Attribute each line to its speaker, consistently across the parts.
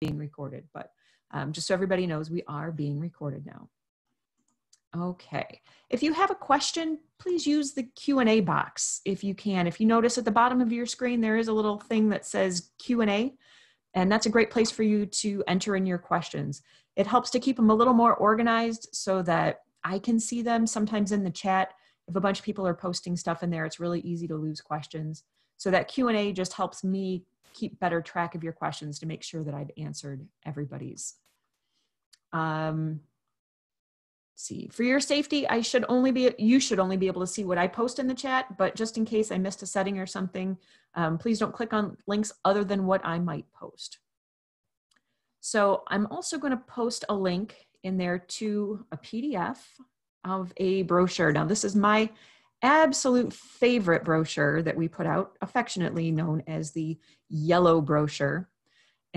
Speaker 1: being recorded, but um, just so everybody knows, we are being recorded now. Okay, if you have a question, please use the Q&A box if you can. If you notice at the bottom of your screen, there is a little thing that says Q&A, and that's a great place for you to enter in your questions. It helps to keep them a little more organized so that I can see them sometimes in the chat. If a bunch of people are posting stuff in there, it's really easy to lose questions. So that Q&A just helps me keep better track of your questions to make sure that I've answered everybody's. Um, see for your safety i should only be you should only be able to see what i post in the chat but just in case i missed a setting or something um, please don't click on links other than what i might post so i'm also going to post a link in there to a pdf of a brochure now this is my absolute favorite brochure that we put out affectionately known as the yellow brochure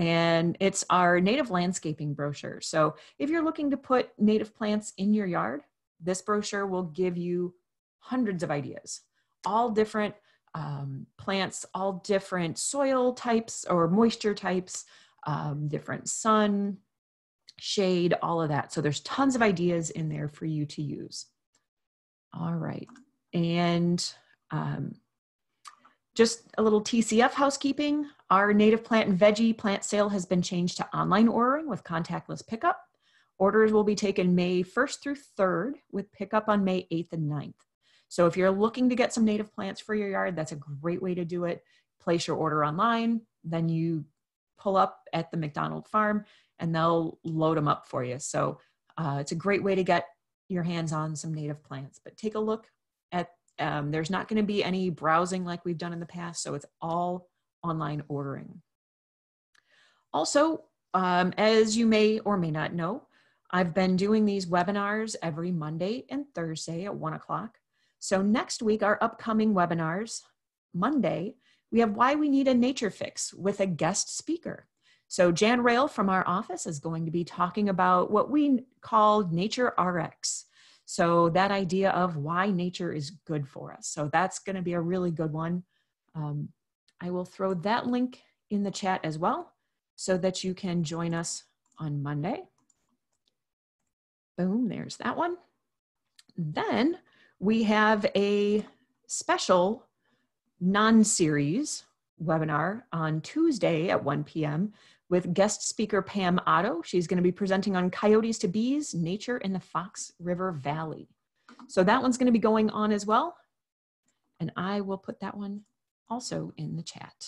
Speaker 1: and it's our native landscaping brochure. So if you're looking to put native plants in your yard, this brochure will give you hundreds of ideas, all different um, plants, all different soil types or moisture types, um, different sun, shade, all of that. So there's tons of ideas in there for you to use. All right. And um, just a little TCF housekeeping. Our native plant and veggie plant sale has been changed to online ordering with contactless pickup. Orders will be taken May 1st through 3rd with pickup on May 8th and 9th. So if you're looking to get some native plants for your yard, that's a great way to do it. Place your order online, then you pull up at the McDonald farm and they'll load them up for you. So uh, it's a great way to get your hands on some native plants. But take a look at um, there's not going to be any browsing like we've done in the past, so it's all online ordering. Also, um, as you may or may not know, I've been doing these webinars every Monday and Thursday at one o'clock. So next week, our upcoming webinars, Monday, we have Why We Need a Nature Fix with a guest speaker. So Jan Rail from our office is going to be talking about what we call Nature RX. So that idea of why nature is good for us. So that's going to be a really good one. Um, I will throw that link in the chat as well so that you can join us on Monday. Boom, there's that one. Then we have a special non-series webinar on Tuesday at 1 p.m with guest speaker Pam Otto. She's going to be presenting on coyotes to bees, nature in the Fox River Valley. So that one's going to be going on as well. And I will put that one also in the chat.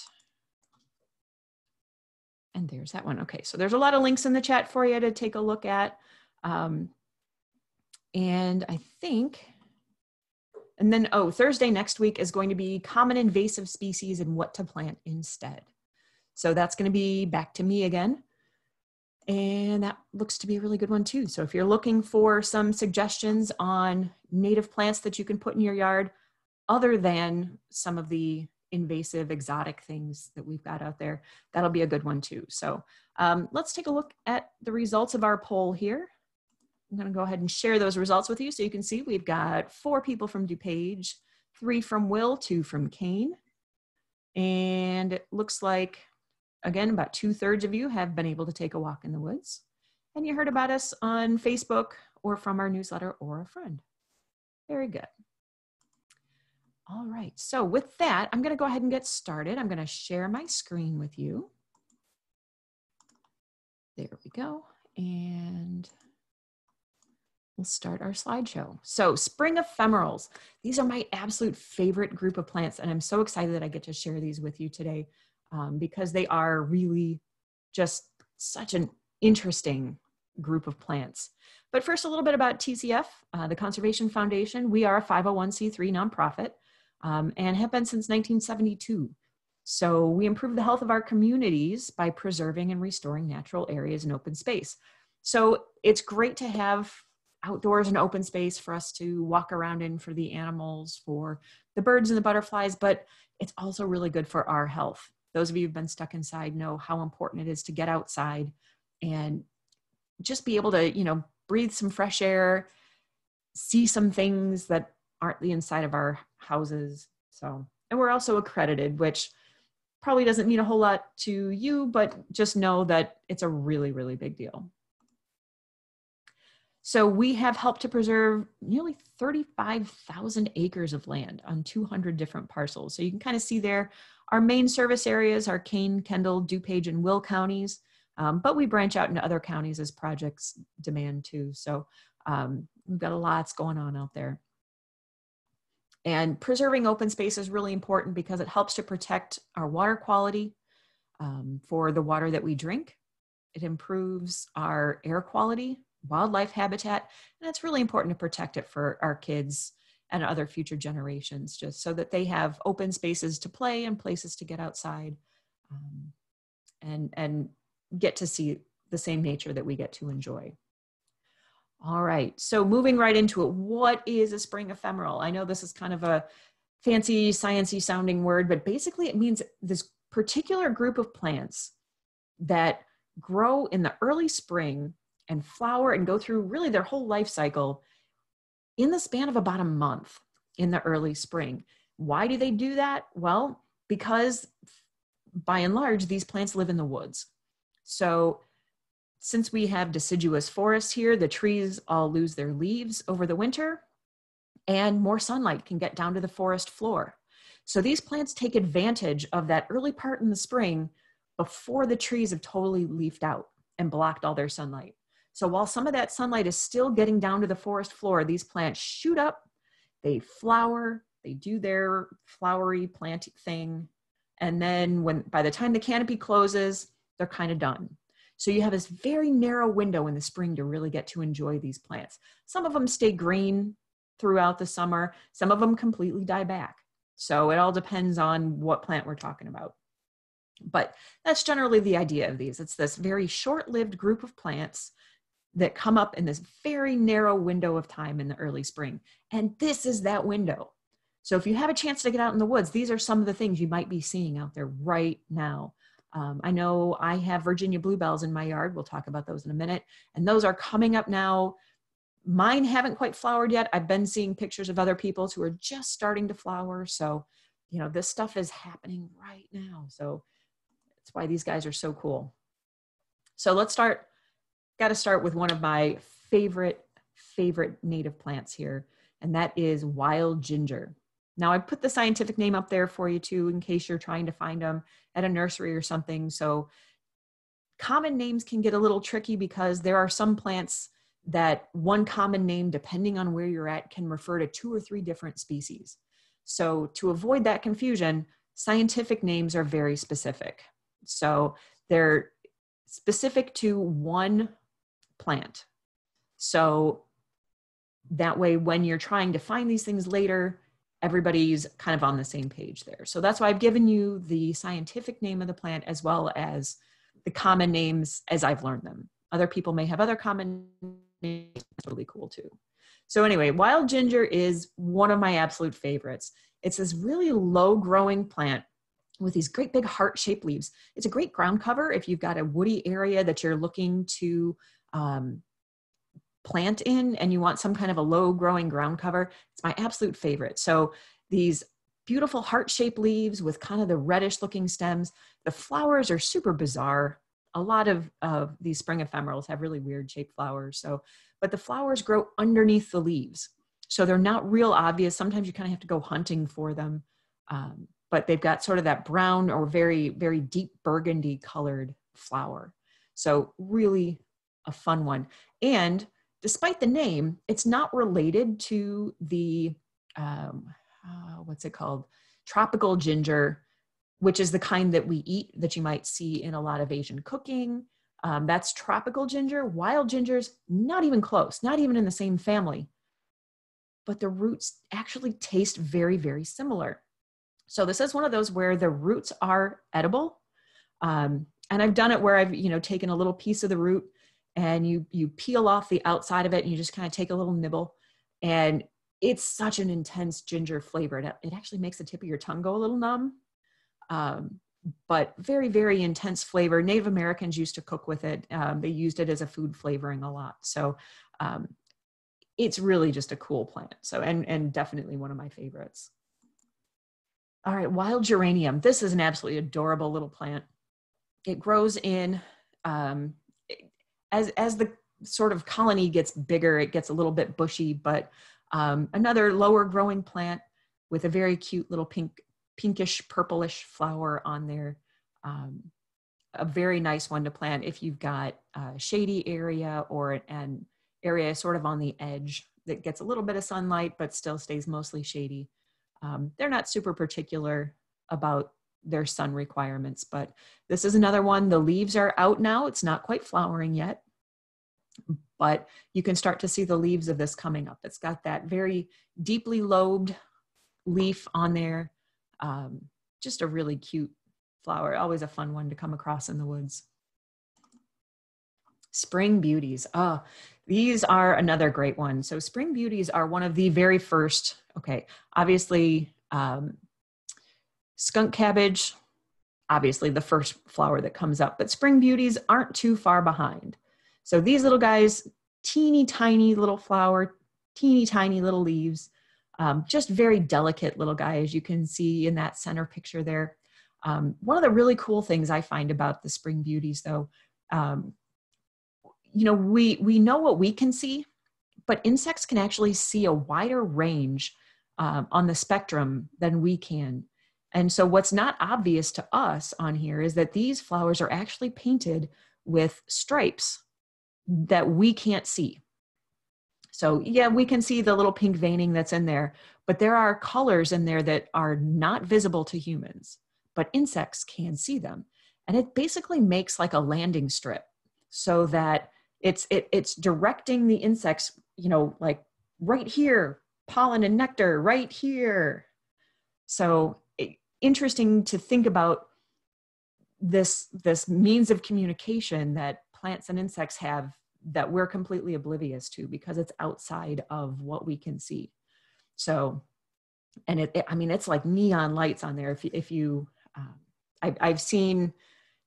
Speaker 1: And there's that one. Okay, so there's a lot of links in the chat for you to take a look at. Um, and I think, and then, oh, Thursday next week is going to be common invasive species and what to plant instead. So that's going to be back to me again. And that looks to be a really good one too. So if you're looking for some suggestions on native plants that you can put in your yard, other than some of the invasive exotic things that we've got out there, that'll be a good one too. So um, let's take a look at the results of our poll here. I'm gonna go ahead and share those results with you so you can see we've got four people from DuPage, three from Will, two from Kane. And it looks like Again, about two thirds of you have been able to take a walk in the woods. And you heard about us on Facebook or from our newsletter or a friend. Very good. All right, so with that, I'm gonna go ahead and get started. I'm gonna share my screen with you. There we go. And we'll start our slideshow. So spring ephemerals. These are my absolute favorite group of plants and I'm so excited that I get to share these with you today um, because they are really just such an interesting group of plants. But first, a little bit about TCF, uh, the Conservation Foundation. We are a 501c3 nonprofit um, and have been since 1972. So we improve the health of our communities by preserving and restoring natural areas and open space. So it's great to have outdoors and open space for us to walk around in for the animals, for the birds and the butterflies, but it's also really good for our health those of you who've been stuck inside know how important it is to get outside and just be able to you know breathe some fresh air see some things that aren't the inside of our houses so and we're also accredited which probably doesn't mean a whole lot to you, but just know that it's a really, really big deal. So we have helped to preserve nearly 35,000 acres of land on 200 different parcels. So you can kind of see there, our main service areas are Kane, Kendall, DuPage, and Will counties, um, but we branch out into other counties as projects demand too. So um, we've got a lots going on out there. And preserving open space is really important because it helps to protect our water quality um, for the water that we drink. It improves our air quality, wildlife habitat, and it's really important to protect it for our kids and other future generations, just so that they have open spaces to play and places to get outside um, and, and get to see the same nature that we get to enjoy. All right, so moving right into it, what is a spring ephemeral? I know this is kind of a fancy, sciency sounding word, but basically it means this particular group of plants that grow in the early spring and flower and go through really their whole life cycle in the span of about a month in the early spring. Why do they do that? Well, because by and large, these plants live in the woods. So since we have deciduous forests here, the trees all lose their leaves over the winter and more sunlight can get down to the forest floor. So these plants take advantage of that early part in the spring before the trees have totally leafed out and blocked all their sunlight. So while some of that sunlight is still getting down to the forest floor, these plants shoot up, they flower, they do their flowery plant thing, and then when by the time the canopy closes, they're kind of done. So you have this very narrow window in the spring to really get to enjoy these plants. Some of them stay green throughout the summer, some of them completely die back. So it all depends on what plant we're talking about. But that's generally the idea of these. It's this very short lived group of plants that come up in this very narrow window of time in the early spring. And this is that window. So if you have a chance to get out in the woods, these are some of the things you might be seeing out there right now. Um, I know I have Virginia bluebells in my yard. We'll talk about those in a minute. And those are coming up now. Mine haven't quite flowered yet. I've been seeing pictures of other people's who are just starting to flower. So, you know, this stuff is happening right now. So that's why these guys are so cool. So let's start. Got to start with one of my favorite, favorite native plants here, and that is wild ginger. Now I put the scientific name up there for you too, in case you're trying to find them at a nursery or something. So common names can get a little tricky because there are some plants that one common name, depending on where you're at, can refer to two or three different species. So to avoid that confusion, scientific names are very specific. So they're specific to one plant. So that way, when you're trying to find these things later, everybody's kind of on the same page there. So that's why I've given you the scientific name of the plant as well as the common names as I've learned them. Other people may have other common names. That's really cool too. So anyway, wild ginger is one of my absolute favorites. It's this really low growing plant with these great big heart shaped leaves. It's a great ground cover if you've got a woody area that you're looking to um, plant in and you want some kind of a low growing ground cover, it's my absolute favorite. So these beautiful heart shaped leaves with kind of the reddish looking stems. The flowers are super bizarre. A lot of uh, these spring ephemerals have really weird shaped flowers. So, but the flowers grow underneath the leaves. So they're not real obvious. Sometimes you kind of have to go hunting for them. Um, but they've got sort of that brown or very, very deep burgundy colored flower. So really a fun one. And despite the name, it's not related to the, um, uh, what's it called? Tropical ginger, which is the kind that we eat that you might see in a lot of Asian cooking. Um, that's tropical ginger. Wild ginger's not even close, not even in the same family. But the roots actually taste very, very similar. So this is one of those where the roots are edible. Um, and I've done it where I've, you know, taken a little piece of the root and you you peel off the outside of it and you just kind of take a little nibble. And it's such an intense ginger flavor. It, it actually makes the tip of your tongue go a little numb um, but very very intense flavor. Native americans used to cook with it. Um, they used it as a food flavoring a lot. So um, it's really just a cool plant. So and and definitely one of my favorites. All right, wild geranium. This is an absolutely adorable little plant. It grows in um, as as the sort of colony gets bigger, it gets a little bit bushy, but um, another lower growing plant with a very cute little pink, pinkish purplish flower on there. Um, a very nice one to plant if you've got a shady area or an area sort of on the edge that gets a little bit of sunlight but still stays mostly shady. Um, they're not super particular about their sun requirements, but this is another one. The leaves are out now. It's not quite flowering yet, but you can start to see the leaves of this coming up. It's got that very deeply lobed leaf on there. Um, just a really cute flower. Always a fun one to come across in the woods. Spring beauties. Oh, these are another great one. So spring beauties are one of the very first, okay, obviously um, skunk cabbage, obviously the first flower that comes up, but spring beauties aren't too far behind. So these little guys, teeny tiny little flower, teeny tiny little leaves, um, just very delicate little guy, as you can see in that center picture there. Um, one of the really cool things I find about the spring beauties, though, um, you know, we we know what we can see, but insects can actually see a wider range um, on the spectrum than we can. And so, what's not obvious to us on here is that these flowers are actually painted with stripes that we can't see. So, yeah, we can see the little pink veining that's in there, but there are colors in there that are not visible to humans but insects can see them. And it basically makes like a landing strip so that it's it, it's directing the insects, you know, like right here, pollen and nectar right here. So interesting to think about this this means of communication that plants and insects have that we're completely oblivious to because it's outside of what we can see. So and it, it, i mean it's like neon lights on there. If you, if you um, I, I've seen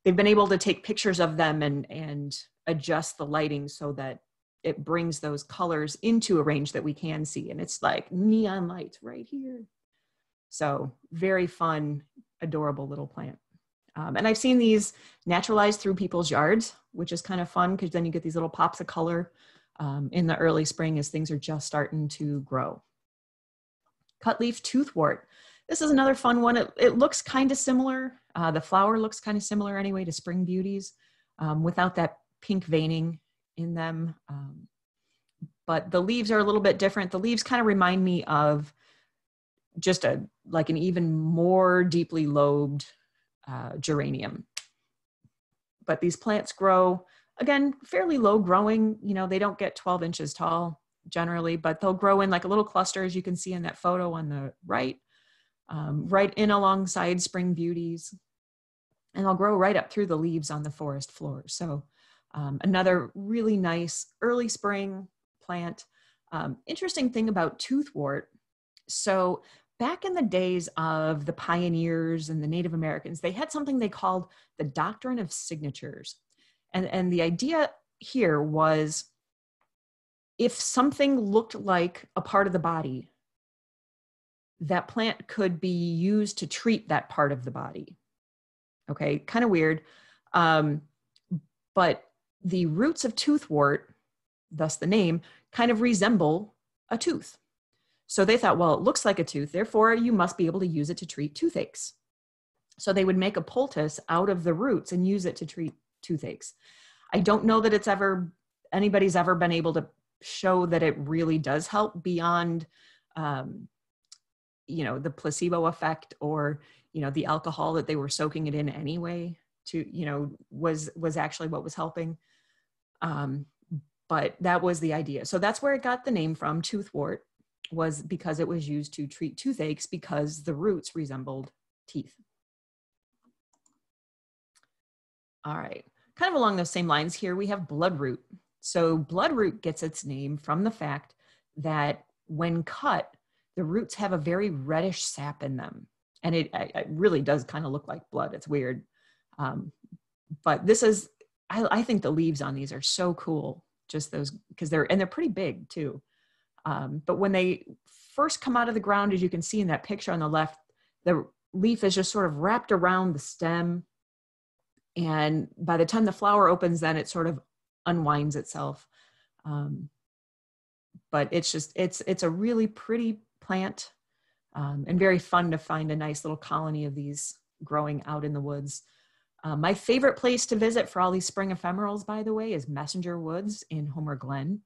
Speaker 1: they've been able to take pictures of them and and adjust the lighting so that it brings those colors into a range that we can see. And it's like neon lights right here so very fun adorable little plant um, and i've seen these naturalized through people's yards which is kind of fun because then you get these little pops of color um, in the early spring as things are just starting to grow cutleaf toothwort this is another fun one. It, it looks kind of similar. Uh, the flower looks kind of similar anyway to Spring Beauties um, without that pink veining in them. Um, but the leaves are a little bit different. The leaves kind of remind me of just a like an even more deeply lobed uh, geranium. But these plants grow again fairly low growing. You know they don't get 12 inches tall generally, but they'll grow in like a little cluster as you can see in that photo on the right um, right in alongside spring beauties. And they'll grow right up through the leaves on the forest floor. So um, another really nice early spring plant. Um, interesting thing about toothwort. So back in the days of the pioneers and the Native Americans, they had something they called the doctrine of signatures. And, and the idea here was if something looked like a part of the body that plant could be used to treat that part of the body. Okay, kind of weird. Um, but the roots of toothwort, thus the name, kind of resemble a tooth. So they thought, well, it looks like a tooth, therefore you must be able to use it to treat toothaches. So they would make a poultice out of the roots and use it to treat toothaches. I don't know that it's ever anybody's ever been able to show that it really does help beyond um, you know the placebo effect or you know the alcohol that they were soaking it in anyway to you know was was actually what was helping um but that was the idea so that's where it got the name from toothwort was because it was used to treat toothaches because the roots resembled teeth all right kind of along those same lines here we have bloodroot so bloodroot gets its name from the fact that when cut the roots have a very reddish sap in them. And it, it really does kind of look like blood. It's weird. Um, but this is, I, I, think the leaves on these are so cool. Just those, because they're, and they're pretty big too. Um, but when they first come out of the ground, as you can see in that picture on the left, the leaf is just sort of wrapped around the stem. And by the time the flower opens, then it sort of unwinds itself. Um, but it's just, it's, it's a really pretty plant um, and very fun to find a nice little colony of these growing out in the woods. Uh, my favorite place to visit for all these spring ephemerals, by the way, is Messenger Woods in Homer Glen.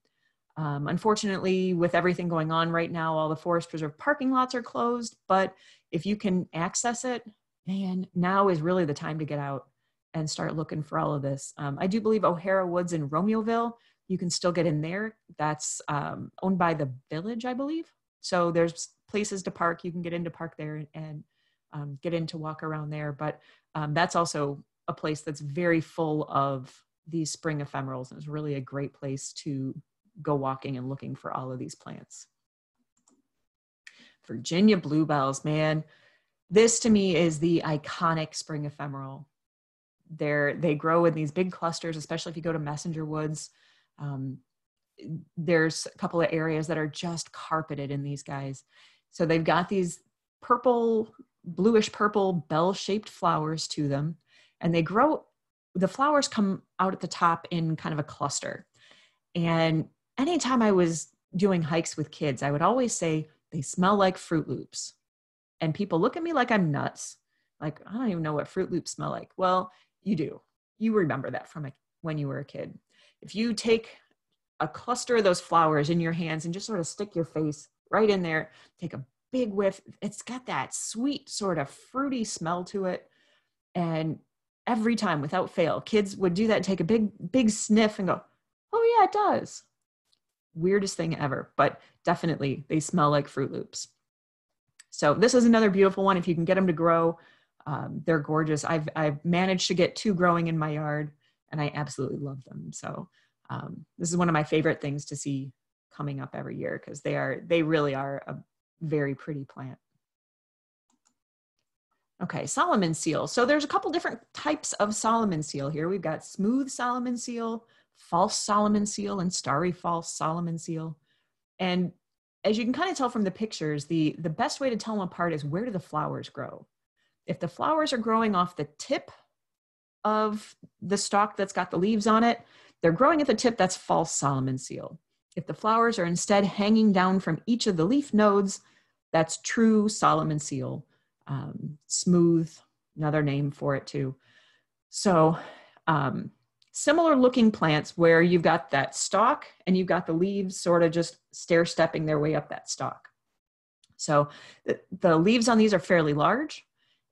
Speaker 1: Um, unfortunately, with everything going on right now, all the Forest Preserve parking lots are closed. But if you can access it, man, now is really the time to get out and start looking for all of this. Um, I do believe O'Hara Woods in Romeoville, you can still get in there. That's um, owned by the village, I believe. So there's places to park. You can get into park there and um, get in to walk around there. But um, that's also a place that's very full of these spring ephemerals. And it's really a great place to go walking and looking for all of these plants. Virginia bluebells, man. This to me is the iconic spring ephemeral. They're, they grow in these big clusters, especially if you go to messenger woods. Um, there's a couple of areas that are just carpeted in these guys. So they've got these purple, bluish purple bell shaped flowers to them, and they grow. The flowers come out at the top in kind of a cluster. And anytime I was doing hikes with kids, I would always say, they smell like Froot Loops. And people look at me like I'm nuts. Like, I don't even know what Froot Loops smell like. Well, you do. You remember that from a, when you were a kid. If you take a cluster of those flowers in your hands and just sort of stick your face right in there, take a big whiff, it's got that sweet, sort of fruity smell to it. And every time without fail, kids would do that take a big, big sniff and go, oh, yeah, it does weirdest thing ever, but definitely they smell like Froot Loops. So this is another beautiful one. If you can get them to grow, um, they're gorgeous. I've, I've managed to get two growing in my yard and I absolutely love them. So um, this is one of my favorite things to see coming up every year because they are, they really are a very pretty plant. Okay, Solomon seal. So there's a couple different types of Solomon seal here. We've got smooth Solomon seal, false Solomon seal and starry false Solomon seal. And as you can kind of tell from the pictures, the, the best way to tell them apart is where do the flowers grow? If the flowers are growing off the tip of the stalk that's got the leaves on it, they're growing at the tip, that's false Solomon seal. If the flowers are instead hanging down from each of the leaf nodes, that's true Solomon seal. Um, smooth, another name for it too. So um, similar looking plants where you've got that stalk and you've got the leaves sort of just stair stepping their way up that stalk. So the, the leaves on these are fairly large.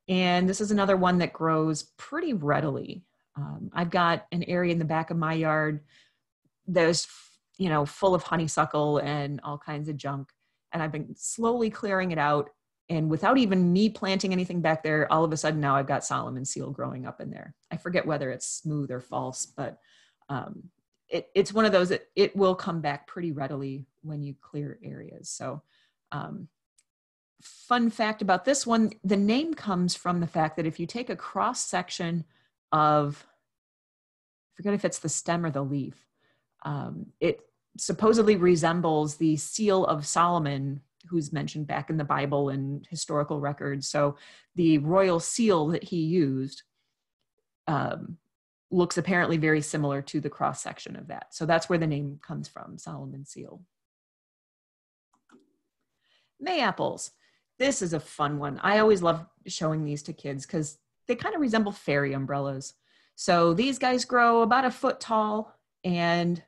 Speaker 1: And this is another one that grows pretty readily. Um, I've got an area in the back of my yard that's, you know, full of honeysuckle and all kinds of junk. And I've been slowly clearing it out and without even me planting anything back there all of a sudden now i've got solomon seal growing up in there. I forget whether it's smooth or false but um, it, it's one of those that it will come back pretty readily when you clear areas. So um, fun fact about this one the name comes from the fact that if you take a cross section of I forget if it's the stem or the leaf um, it supposedly resembles the seal of solomon who's mentioned back in the Bible and historical records. So the royal seal that he used um, looks apparently very similar to the cross section of that. So that's where the name comes from, Solomon seal. May apples. This is a fun one. I always love showing these to kids because they kind of resemble fairy umbrellas. So these guys grow about a foot tall and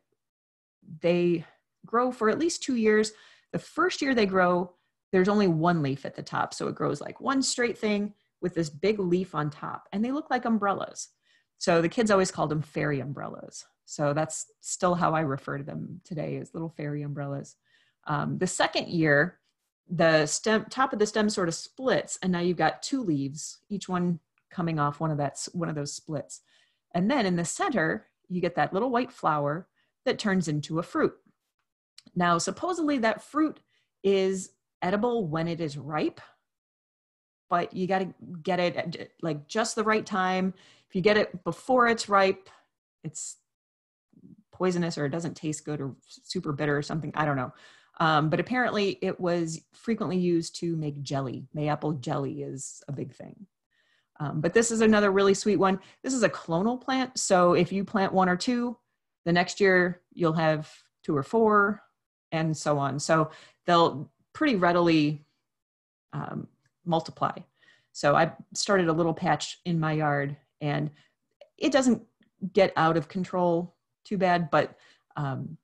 Speaker 1: they grow for at least two years. The first year they grow, there's only one leaf at the top. So it grows like one straight thing with this big leaf on top. And they look like umbrellas. So the kids always called them fairy umbrellas. So that's still how I refer to them today as little fairy umbrellas. Um, the second year, the stem top of the stem sort of splits, and now you've got two leaves, each one coming off one of that one of those splits. And then in the center, you get that little white flower that turns into a fruit. Now, supposedly that fruit is edible when it is ripe, but you got to get it at like just the right time. If you get it before it's ripe, it's poisonous or it doesn't taste good or super bitter or something. I don't know. Um, but apparently, it was frequently used to make jelly. Mayapple jelly is a big thing. Um, but this is another really sweet one. This is a clonal plant. So if you plant one or two, the next year you'll have two or four, and so on. So they'll pretty readily um, multiply. So I started a little patch in my yard, and it doesn't get out of control too bad, but um,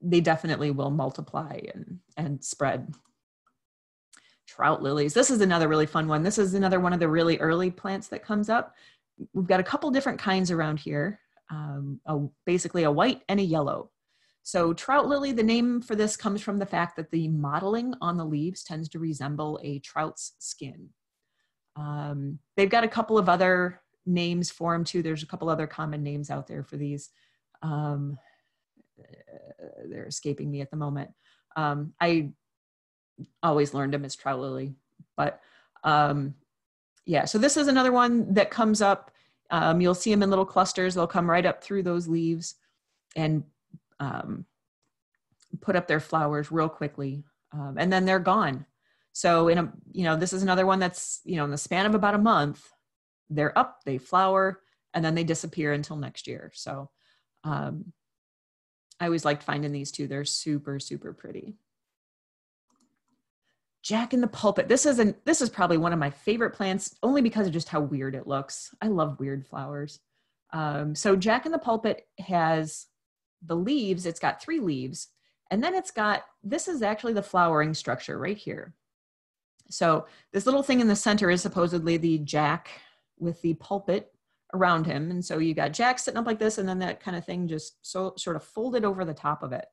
Speaker 1: they definitely will multiply and, and spread. Trout lilies. This is another really fun one. This is another one of the really early plants that comes up. We've got a couple different kinds around here, um, a, basically a white and a yellow. So trout lily, the name for this comes from the fact that the mottling on the leaves tends to resemble a trout's skin. Um, they've got a couple of other names for them too. There's a couple other common names out there for these. Um, they're escaping me at the moment. Um, I always learned them as trout lily, but um, yeah. So this is another one that comes up. Um, you'll see them in little clusters. They'll come right up through those leaves and um, put up their flowers real quickly, um, and then they're gone. So in a you know this is another one that's you know in the span of about a month, they're up, they flower, and then they disappear until next year. So um, I always liked finding these two. They're super, super pretty. Jack in the pulpit. This is an this is probably one of my favorite plants, only because of just how weird it looks. I love weird flowers. Um, so Jack in the pulpit has the leaves. It's got three leaves, and then it's got this is actually the flowering structure right here. So this little thing in the center is supposedly the Jack with the pulpit around him. And so you got Jack sitting up like this, and then that kind of thing just so sort of folded over the top of it.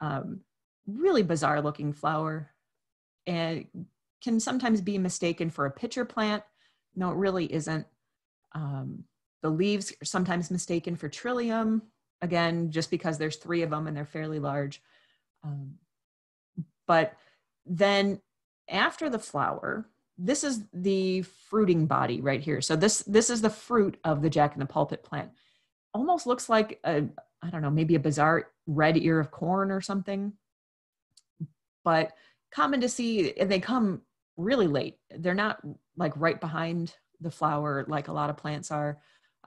Speaker 1: Um, really bizarre looking flower and can sometimes be mistaken for a pitcher plant. No, it really isn't. Um, the leaves are sometimes mistaken for trillium, again, just because there's three of them and they're fairly large. Um, but then after the flower, this is the fruiting body right here. So this this is the fruit of the jack in the pulpit plant. Almost looks like a I don't know, maybe a bizarre red ear of corn or something. But common to see and they come really late. They're not like right behind the flower like a lot of plants are.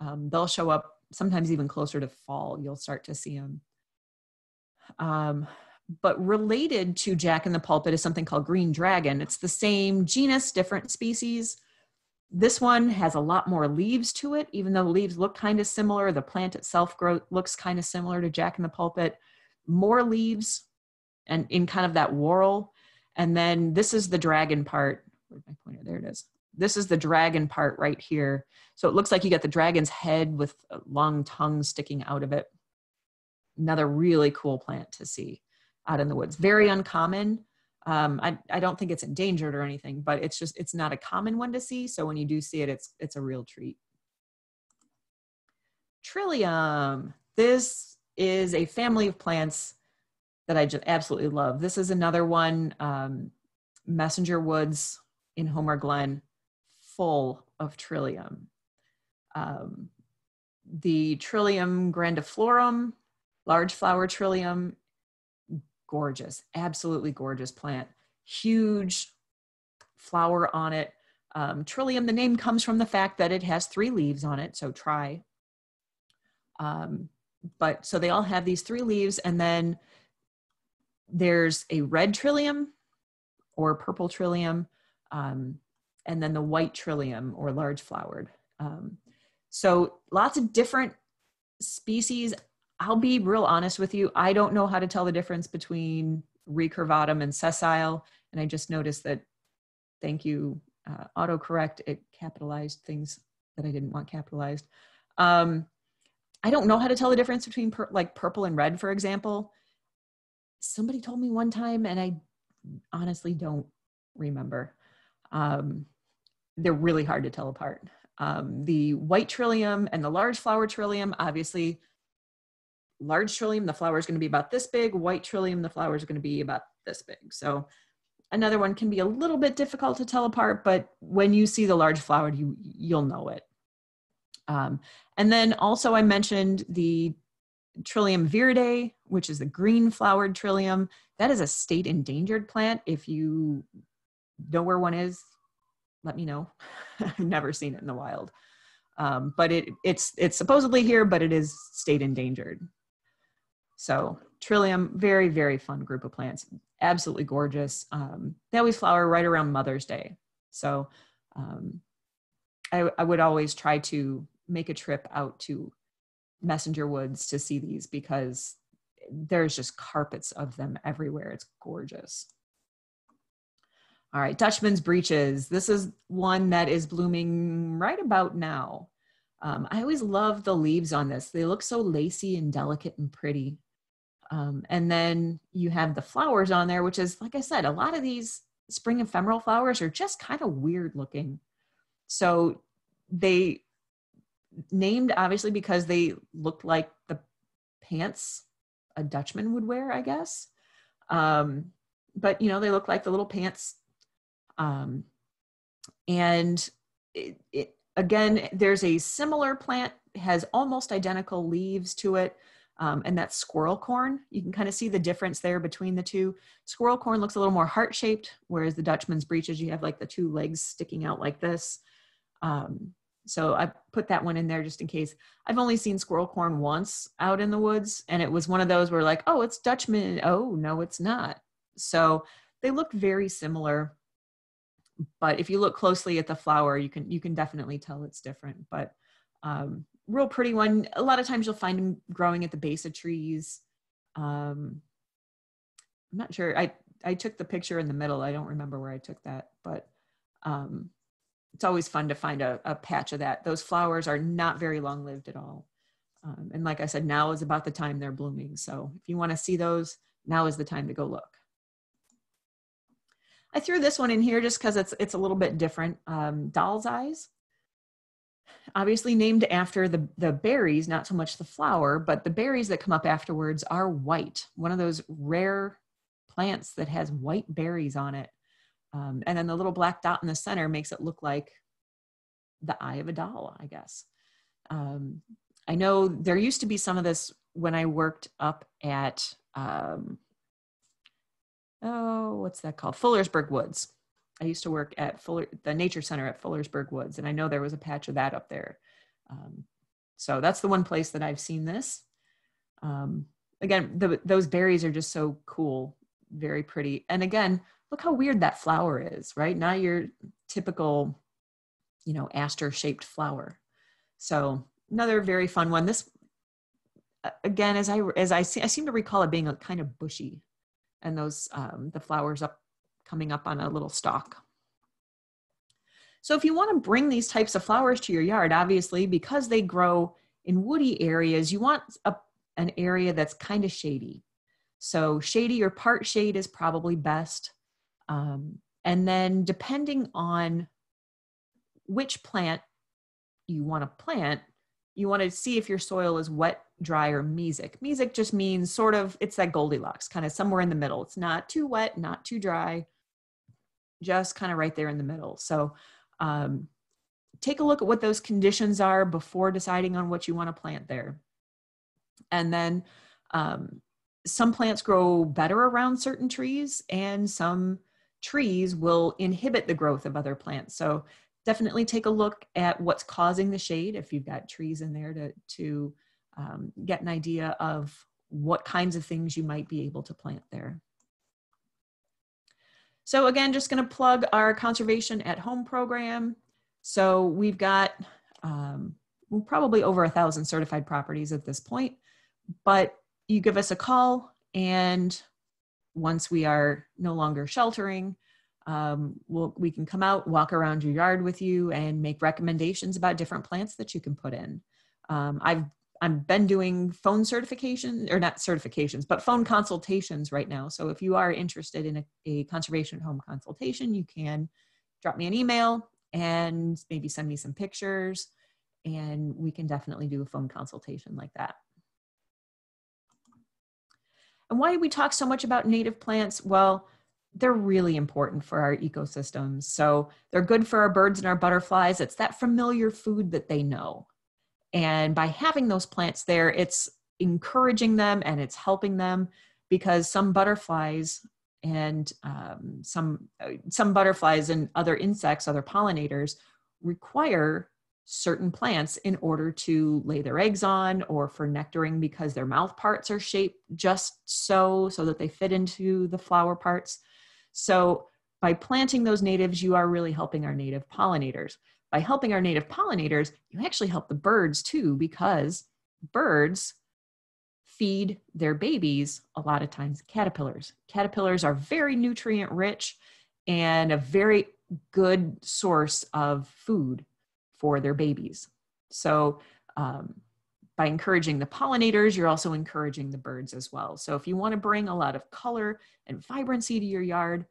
Speaker 1: Um, they'll show up sometimes even closer to fall. You'll start to see them. Um, but related to Jack in the Pulpit is something called Green Dragon. It's the same genus, different species. This one has a lot more leaves to it, even though the leaves look kind of similar. The plant itself grow, looks kind of similar to Jack in the Pulpit. More leaves and in kind of that whorl. And then this is the dragon part. Where's my pointer? There it is. This is the dragon part right here. So it looks like you got the dragon's head with a long tongue sticking out of it. Another really cool plant to see out in the woods. Very uncommon. Um, I, I don't think it's endangered or anything, but it's just it's not a common one to see. So when you do see it, it's it's a real treat. Trillium. This is a family of plants that I just absolutely love. This is another one, um, Messenger Woods in Homer Glen, full of trillium. Um, the Trillium grandiflorum, large flower trillium, gorgeous, absolutely gorgeous plant. Huge flower on it. Um, trillium, the name comes from the fact that it has three leaves on it, so try. Um, but so they all have these three leaves, and then there's a red trillium or purple trillium, um, and then the white trillium or large flowered. Um, so lots of different species. I'll be real honest with you. I don't know how to tell the difference between recurvatum and sessile. And I just noticed that, thank you, uh, autocorrect, it capitalized things that I didn't want capitalized. Um, I don't know how to tell the difference between per, like purple and red, for example. Somebody told me one time, and I honestly don't remember. Um, they're really hard to tell apart. Um, the white trillium and the large flower trillium, obviously, large trillium, the flower is going to be about this big. White trillium, the flower is going to be about this big. So another one can be a little bit difficult to tell apart, but when you see the large flower, you, you'll know it. Um, and then also I mentioned the Trillium viride, which is the green flowered trillium. That is a state endangered plant. If you know where one is, let me know. I've never seen it in the wild. Um, but it, it's, it's supposedly here, but it is state endangered. So Trillium, very, very fun group of plants. Absolutely gorgeous. Um, they always flower right around Mother's Day. So um, I, I would always try to make a trip out to Messenger Woods to see these because there's just carpets of them everywhere. It's gorgeous. All right, Dutchman's Breeches. This is one that is blooming right about now. Um, I always love the leaves on this. They look so lacy and delicate and pretty. Um, and then you have the flowers on there, which is, like I said, a lot of these spring ephemeral flowers are just kind of weird looking. So they named obviously because they looked like the pants a Dutchman would wear, I guess. Um, but you know, they look like the little pants. Um, and it, it, again, there's a similar plant, has almost identical leaves to it. Um, and that's squirrel corn. You can kind of see the difference there between the two. Squirrel corn looks a little more heart shaped, whereas the Dutchman's breeches, you have like the two legs sticking out like this. Um, so I put that one in there just in case. I've only seen squirrel corn once out in the woods, and it was one of those where like, oh, it's Dutchman. Oh, no, it's not. So they look very similar, but if you look closely at the flower, you can you can definitely tell it's different. But um, real pretty one. A lot of times you'll find them growing at the base of trees. Um, I'm not sure. I I took the picture in the middle. I don't remember where I took that, but um, it's always fun to find a, a, patch of that. Those flowers are not very long lived at all. Um, and like I said, now is about the time they're blooming. So if you want to see those, now is the time to go look. I threw this one in here just because it's it's a little bit different. Um, doll's eyes, obviously named after the the berries, not so much the flower, but the berries that come up afterwards are white. One of those rare plants that has white berries on it. Um, and then the little black dot in the center makes it look like the eye of a doll, I guess. Um, I know there used to be some of this when I worked up at, um, oh, what's that called? Fullersburg Woods. I used to work at Fuller, the Nature Center at Fullersburg Woods, and I know there was a patch of that up there. Um, so that's the one place that I've seen this. Um, again, the, those berries are just so cool, very pretty. And again, look how weird that flower is, right? Not your typical, you know, aster shaped flower. So another very fun one. This, again, as I, as I, see, I seem to recall it being a kind of bushy and those, um, the flowers up, coming up on a little stalk. So if you want to bring these types of flowers to your yard, obviously, because they grow in woody areas, you want a, an area that's kind of shady. So shady or part shade is probably best. Um, and then depending on which plant you want to plant, you want to see if your soil is wet, dry, or mesic. Mesic just means sort of, it's that Goldilocks, kind of somewhere in the middle. It's not too wet, not too dry, just kind of right there in the middle. So um, take a look at what those conditions are before deciding on what you want to plant there. And then um, some plants grow better around certain trees and some trees will inhibit the growth of other plants. So definitely take a look at what's causing the shade if you've got trees in there to, to um, get an idea of what kinds of things you might be able to plant there. So again, just gonna plug our conservation at home program. So we've got um, probably over a thousand certified properties at this point, but you give us a call and once we are no longer sheltering, um, we'll, we can come out, walk around your yard with you, and make recommendations about different plants that you can put in. Um, I've I've been doing phone certifications or not certifications, but phone consultations right now. So if you are interested in a, a conservation home consultation, you can drop me an email and maybe send me some pictures, and we can definitely do a phone consultation like that. And why do we talk so much about native plants? Well, they're really important for our ecosystems. So they're good for our birds and our butterflies. It's that familiar food that they know. And by having those plants there, it's encouraging them and it's helping them because some butterflies and um, some uh, some butterflies and other insects other pollinators require certain plants in order to lay their eggs on or for nectaring because their mouth parts are shaped just so so that they fit into the flower parts. So by planting those natives you are really helping our native pollinators by helping our native pollinators you actually help the birds too because birds feed their babies a lot of times caterpillars caterpillars are very nutrient rich and a very good source of food for their babies. So, um, by encouraging the pollinators, you're also encouraging the birds as well. So, if you want to bring a lot of color and vibrancy to your yard,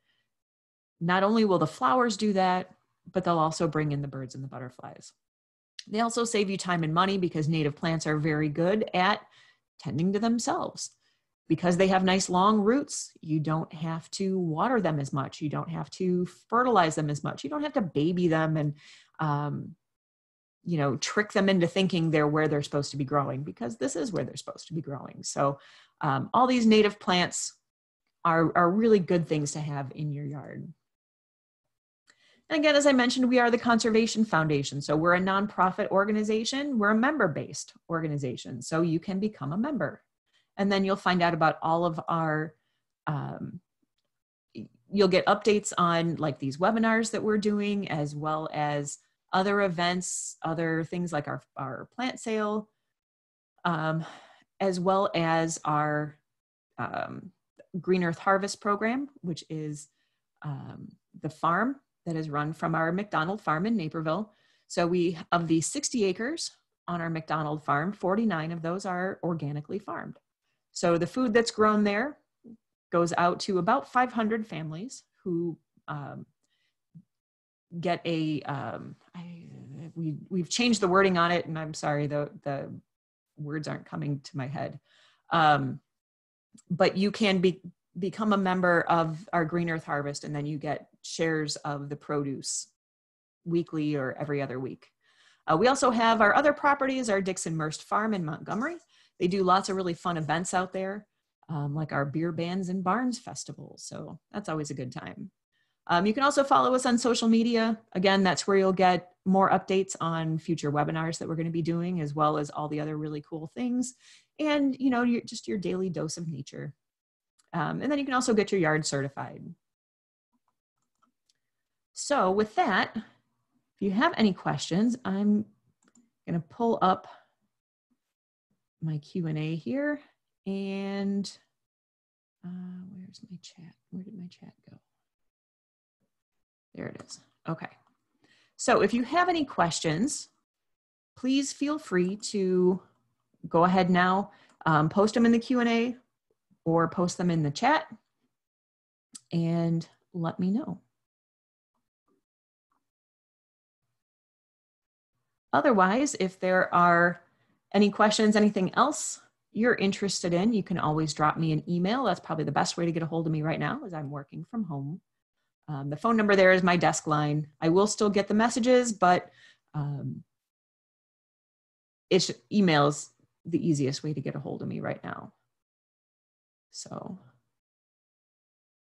Speaker 1: not only will the flowers do that, but they'll also bring in the birds and the butterflies. They also save you time and money because native plants are very good at tending to themselves. Because they have nice long roots, you don't have to water them as much. You don't have to fertilize them as much. You don't have to baby them and um, you know trick them into thinking they're where they're supposed to be growing because this is where they're supposed to be growing so um, all these native plants are, are really good things to have in your yard and again as i mentioned we are the conservation foundation. So we're a nonprofit organization. We're a member based organization. So you can become a member. And then you'll find out about all of our um, you'll get updates on like these webinars that we're doing as well as other events, other things like our, our plant sale, um, as well as our um, Green Earth Harvest program, which is um, the farm that is run from our McDonald farm in Naperville. So we, of the 60 acres on our McDonald farm, 49 of those are organically farmed. So the food that's grown there goes out to about 500 families who um, get a um, I, we we've changed the wording on it and i'm sorry the the words aren't coming to my head um, but you can be become a member of our green earth harvest and then you get shares of the produce weekly or every other week uh, we also have our other properties our Dickson Murst farm in montgomery they do lots of really fun events out there um, like our beer bands and barns festival so that's always a good time um, you can also follow us on social media. Again, that's where you'll get more updates on future webinars that we're going to be doing, as well as all the other really cool things. And, you know, your, just your daily dose of nature. Um, and then you can also get your yard certified. So with that, if you have any questions, I'm going to pull up my Q&A here. And uh, where's my chat? Where did my chat go? There it is. Okay. So if you have any questions, please feel free to go ahead now, um, post them in the Q&A or post them in the chat and let me know. Otherwise, if there are any questions, anything else you're interested in, you can always drop me an email. That's probably the best way to get a hold of me right now as I'm working from home. Um, the phone number there is my desk line. I will still get the messages, but um, it's emails the easiest way to get a hold of me right now. So,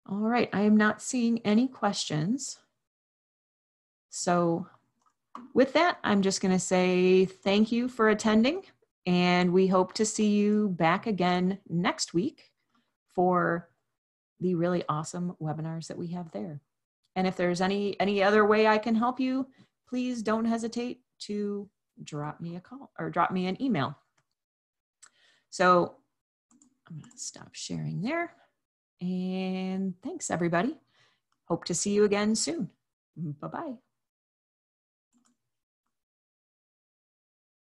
Speaker 1: all right, I am not seeing any questions. So, with that, I'm just going to say thank you for attending, and we hope to see you back again next week for the really awesome webinars that we have there. And if there's any any other way I can help you, please don't hesitate to drop me a call or drop me an email. So I'm going to stop sharing there. And thanks, everybody. Hope to see you again soon. Bye bye.